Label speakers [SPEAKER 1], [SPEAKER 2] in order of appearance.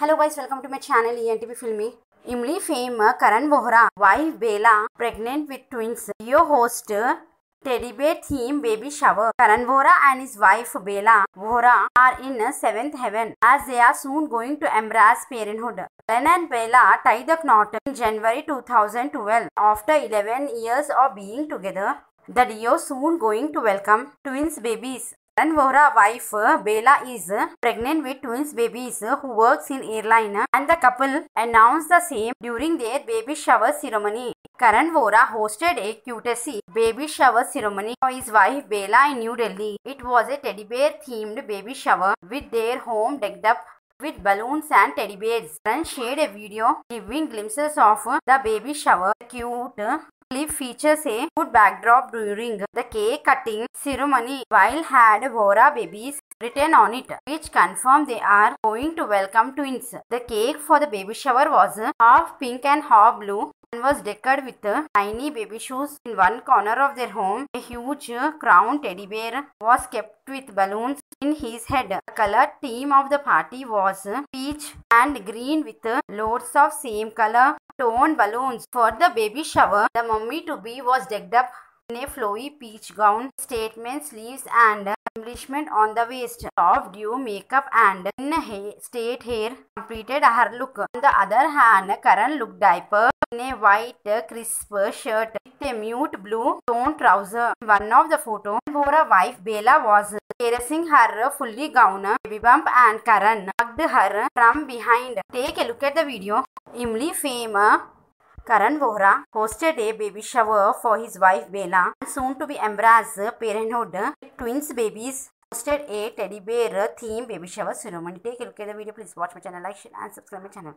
[SPEAKER 1] Hello guys, welcome to my channel ENTP Filmy. Imlie fame Karan Vohra, wife Bella, pregnant with twins. Your host Teddy Bear theme baby shower. Karan Vohra and his wife Bella Vohra are in seventh heaven as they are soon going to embrace parenthood. Karan and Bella tied the knot in January 2012 after 11 years of being together. The duo soon going to welcome twins babies. Karan Vohra wife Bella is pregnant with twins babies who works in airline and the couple announced the same during their baby shower ceremony. Karan Vohra hosted a cutesy baby shower ceremony for his wife Bella in New Delhi. It was a teddy bear themed baby shower with their home decked up with balloons and teddy bears. Karan shared a video giving glimpses of the baby shower. Cute clip features a good backdrop during the cake cutting ceremony while had Vohra babies written on it, which confirm they are going to welcome twins. The cake for the baby shower was half pink and half blue and was decorated with tiny baby shoes in one corner of their home. A huge crown teddy bear was kept with balloons in his head. The color theme of the party was peach and green with uh, loads of same color tone balloons. For the baby shower, the mummy to be was decked up in a flowy peach gown, statement sleeves and embellishment on the waist. Soft dew makeup and in hair, hair completed her look. On the other hand, Karan looked diaper in a white crisp shirt a mute blue tone trouser. One of the photo, her wife Bella was caressing her fully gown baby bump and Karan hugged her from behind. Take a look at the video. Imlie fame Karan Vohra hosted a baby shower for his wife Bela and soon to be embraced parenthood. Twins babies hosted a teddy bear theme baby shower ceremony. Take a look at the video. Please watch my channel, like, share and subscribe my channel.